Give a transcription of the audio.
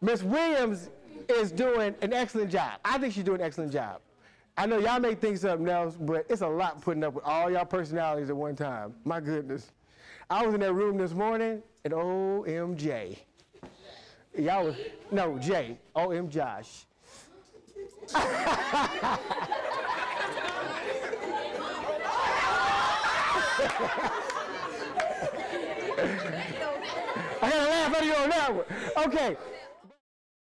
Miss Williams is doing an excellent job. I think she's doing an excellent job. I know y'all may think something else, but it's a lot putting up with all y'all personalities at one time. My goodness. I was in that room this morning and OMJ. Y'all was, no, J, OM Josh. I gotta laugh at you on that one. Okay,